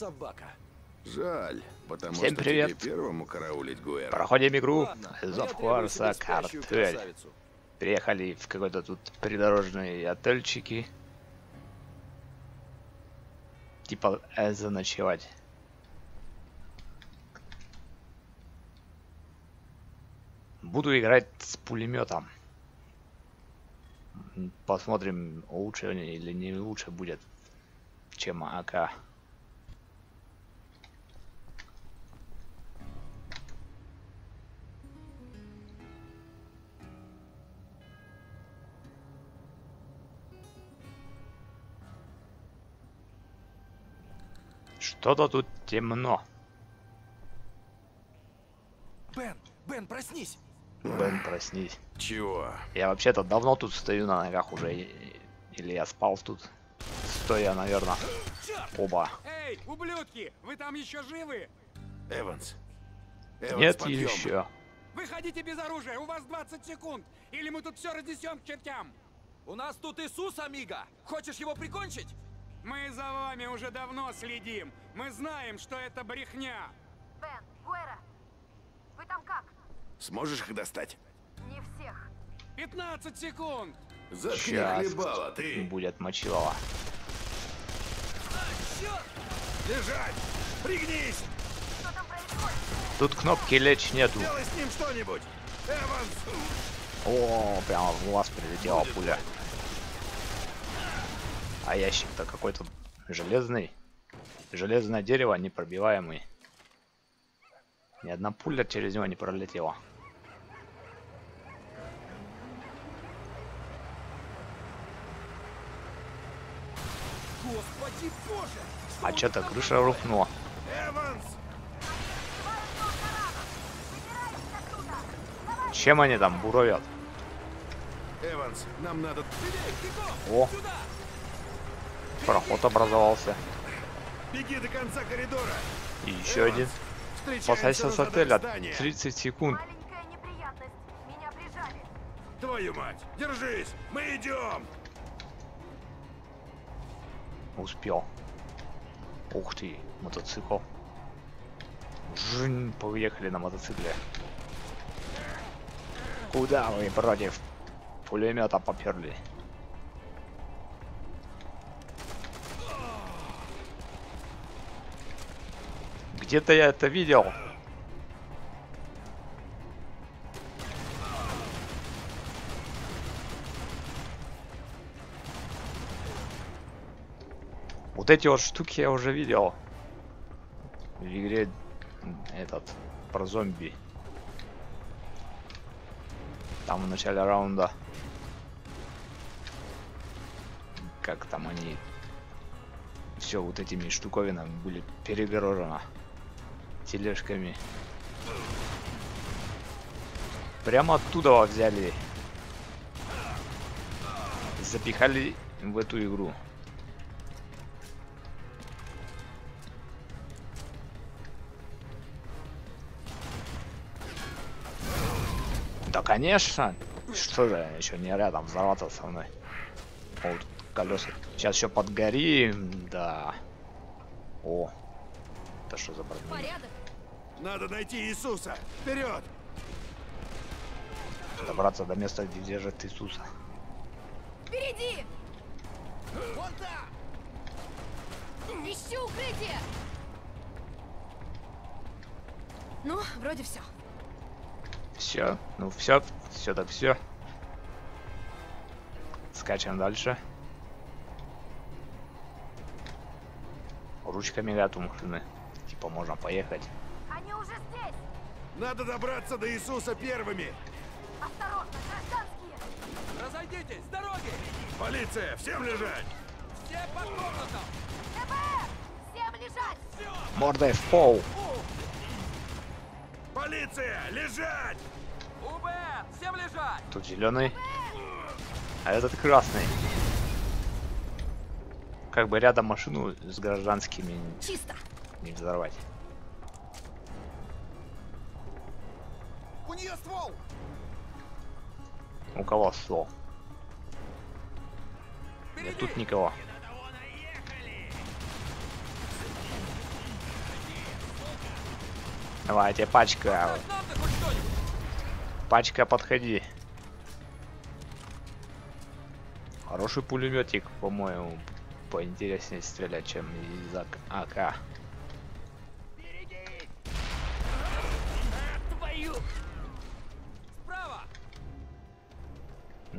собака. Жаль, потому Всем что привет. тебе первому караулить Гуэра. Проходим игру Зов Хорса Картель. Приехали в какой-то тут придорожный отельчики. Типа э, заночевать. Буду играть с пулеметом. Посмотрим, лучше или не лучше будет, чем АК. Что-то тут темно. Бен, Бен, проснись! Бен, проснись. Чего? Я вообще-то давно тут стою на ногах уже. Или я спал тут. Стоя, наверное. Оба. Эй, ублюдки, вы там еще живы? Эванс. Эванс, Нет подъем. еще. Выходите без оружия, у вас 20 секунд, или мы тут все разнесем к чертям. У нас тут Иисус, амиго! Хочешь его прикончить? Мы за вами уже давно следим. Мы знаем, что это брехня. Бен, Гуэра, вы там как? Сможешь их достать? Не всех. 15 секунд. Заткни Сейчас хлебало, ты! будет мочилова. Лежать! Пригнись! Что там происходит? Тут кнопки лечь нету. Делай с ним что-нибудь! Эванс! О, прямо в глаз прилетела пуля. А ящик-то какой-то железный. Железное дерево непробиваемый. Ни одна пуля через него не пролетела. Господи боже! А что-то крыша рухнула. Эванс! Чем они там буровят? Эванс, нам надо... О, проход образовался. Беги до конца коридора! И еще один. Спасайся с отеля. здания. 30 секунд. Маленькая неприятность. Меня прижали. Твою мать! Держись! Мы идем! Успел. Ух ты, мотоцикл. Жин, поехали на мотоцикле. Куда вы против пулемета поперли? Где-то я это видел. Вот эти вот штуки я уже видел. В игре этот про зомби. Там в начале раунда. Как там они все вот этими штуковинами были перегорожено тележками. Прямо оттуда взяли. Запихали в эту игру. Да, конечно. Что же, еще не рядом взорваться со мной. О, вот колеса. Сейчас еще подгорим, да. О, это что за? Порядок? Надо найти Иисуса! Вперед! Добраться до места, где держит Иисуса. Впереди! Вон там! Ищу укрытие! Ну, вроде все. Все, ну все, все так все. Скачем дальше. Ручка мигает у машины. Типа можно поехать. Надо добраться до Иисуса первыми! Осторожно, гражданские! Разойдитесь, с дороги! Полиция, всем лежать! Все по комнатам! ТПР! Всем лежать! Мордой в пол. Полиция, лежать! УБ! Всем лежать! Тут зеленый. А этот красный. Как бы рядом машину с гражданскими Чисто! не взорвать. У нее ствол! У кого ствол? Нет, тут никого. Давайте, пачка. Пачка, подходи. Хороший пулеметик, по-моему, поинтереснее стрелять, чем из АК.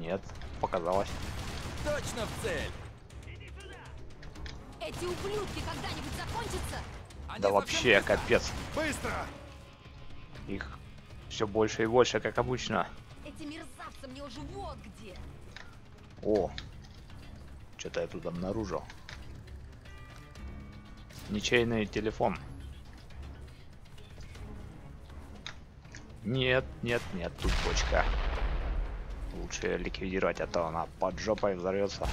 Нет, показалось. Точно в цель! Эти ублюдки когда-нибудь закончатся? Они Да вообще, близко. капец. Быстро! Их все больше и больше, как обычно. Эти мерзавцы мне уже вот где. О, что-то я тут обнаружил. Ничейный телефон. Нет, нет, нет, тут бочка. Лучше её ликвидировать, а то она под жопой взорвется.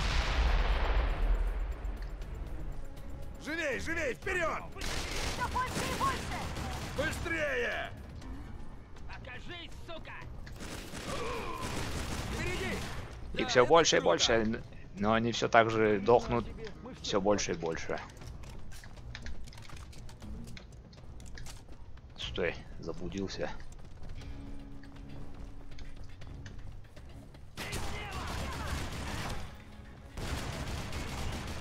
Живей, живей, вперед! Все больше и больше! Быстрее! Впереди! Их все больше и больше, но они все так же дохнут все больше и больше. Стой, заблудился.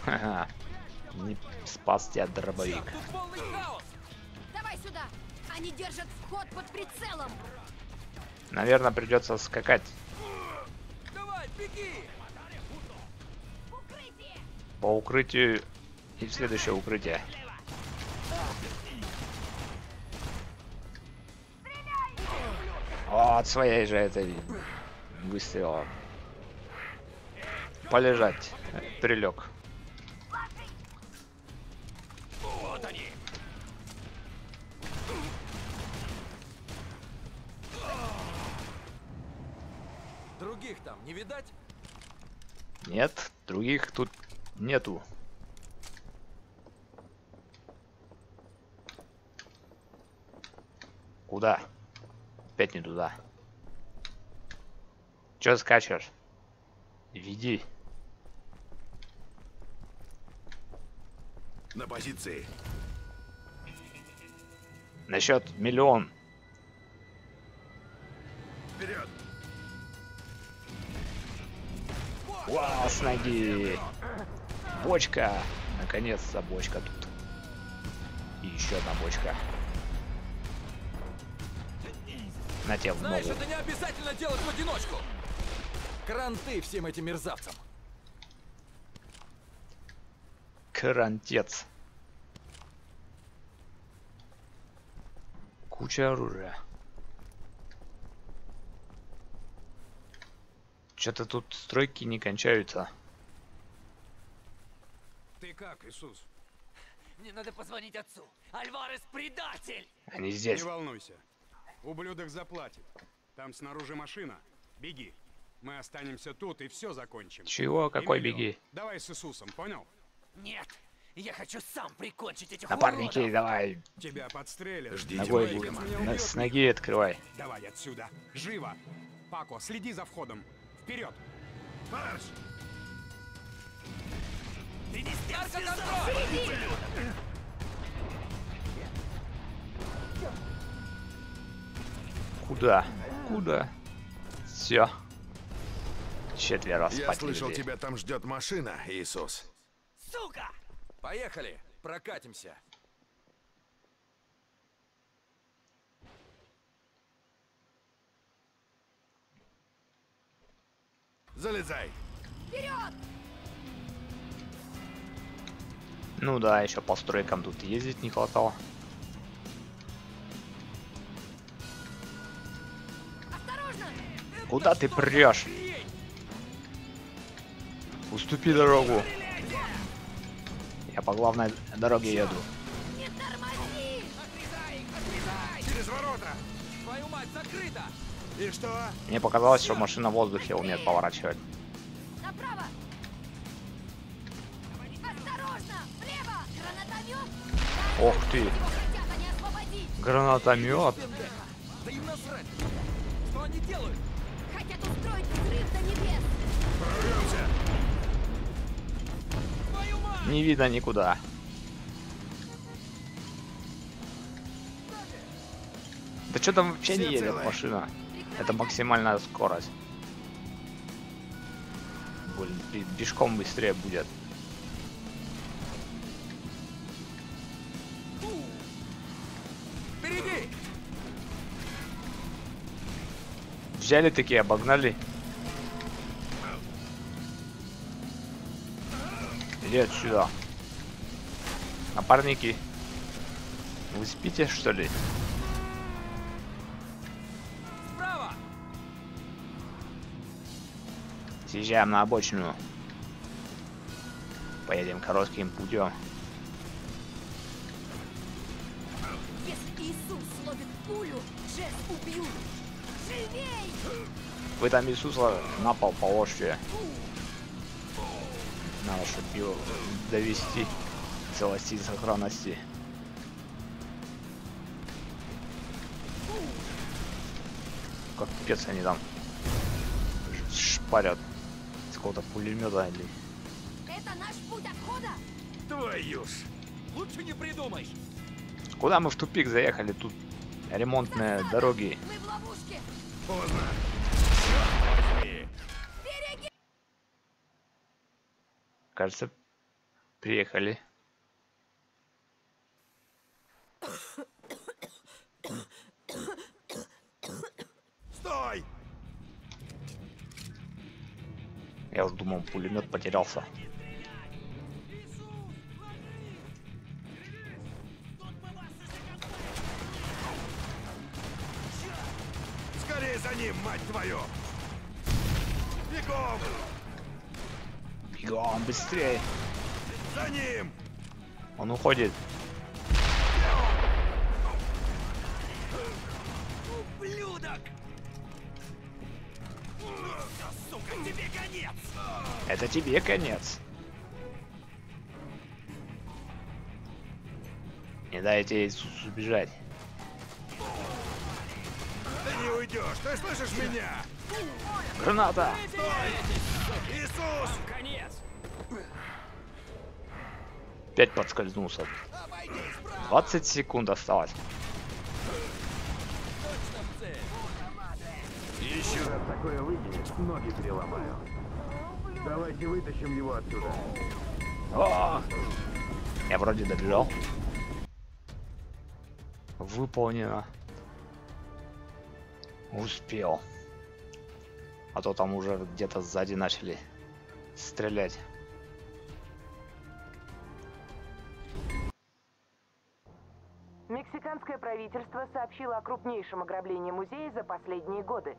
Ха-ха. Не спас тебя дробовик. Давай сюда! Они держат вход под прицелом! Наверное, придется скакать Давай, беги! Укрытие! по укрытию и в следующее укрытие. О, от своей же этой выстрела. Полежать. Прилег. Других там не видать? Нет, других тут нету. Куда? Опять не туда. Чё скачешь? Веди. На позиции. На счет миллион. С ноги. Бочка. Наконец-то бочка тут. И еще одна бочка. На тебе в Знаешь, это не обязательно делать в одиночку! Кранты всем этим мерзавцам! Карантец. Куча оружия. Что-то тут стройки не кончаются. Ты как, Иисус? Мне надо позвонить отцу. Альварес предатель! Они Не здесь. волнуйся. Ублюдок заплатит. Там снаружи машина. Беги. Мы останемся тут и все закончим. Чего? Какой беги? Давай с Иисусом, понял? Нет, я хочу сам прикончить этих Напарники, уродов. давай. Тебя подстрелят. Ждите Ногой будем. с ноги открывай. Давай отсюда. Живо. Пако, следи за входом. Вперед. Марш! Ты не с тем Наркоконтроль! Куда? Куда? Все. Четверо Я слышал, легли. тебя там ждет машина, Иисус. Сука! Поехали! Прокатимся! Залезай! Вперед! Ну да, еще по стройкам тут ездить не хватало. Осторожно! Куда ты прешь? Уступи дорогу. Я по главной дороге еду. Не тормози! Через ворота! Твою мать, закрыто! И что? Мне показалось, что машина в воздухе умеет поворачивать. Направо! Осторожно! Влево! Гранатомет! Ох ты, Его хотят они освободить! гранатомет. Да им насрать! Что они делают? Хотят устроить взрыв до небес! Прорвемся! Твою мать! Не видно никуда. Да что там вообще не Все едет целы? машина? Это максимальная скорость. Блин, пешком быстрее будет. Впереди! Взяли такие, обогнали. Иди отсюда. Напарники. Вы спите, что ли? Съезжаем на обочину. Поедем коротким путем. Если Иисус словит пулю, Джесс убьют. Живей! Вы там Иисуса на пол положите. Надо, чтобы его довести целости и сохранности. Капец они там шпарят с какого-то пулемета или... Это наш путь отхода? Твою ж. Лучше не придумай! Куда мы в тупик заехали? Тут ремонтные дороги. Мы в ловушке! Поздно. Кажется, приехали. Стой! Я уж думал, пулемет потерялся. Скорее за ним, мать твою! Бегом! Бегом, быстрее! За ним! Он уходит. Ублюдок! Всё, сука, тебе конец! Это тебе конец. Не дайте Иисусу убежать. Ты не уйдешь! Ты слышишь меня? Граната! Иисус! Конец! Опять подскользнулся. 20 секунд осталось. Точно в цель! Еще раз такое выкинешь, ноги переломаю. Давайте вытащим его отсюда. А! Я вроде добежал. Выполнено. Успел. А то там уже где-то сзади начали стрелять. Мексиканское правительство сообщило о крупнейшем ограблении музея за последние годы.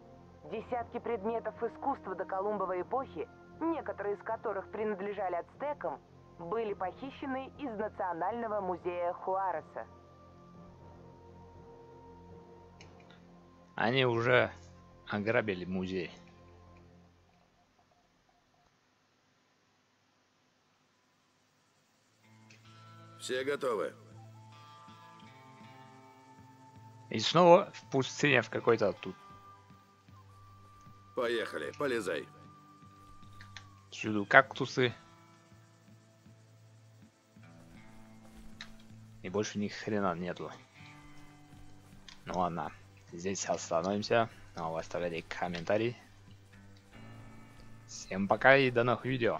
Десятки предметов искусства до Колумбовой эпохи, некоторые из которых принадлежали ацтекам, были похищены из Национального музея Хуареса. Они уже ограбили музей. Все готовы? И снова в пустыне в какой-то тут Поехали, полезай. всюду кактусы. И больше ни хрена нету. Ну ладно, здесь остановимся. Ну, оставляйте комментарий. Всем пока и до новых видео.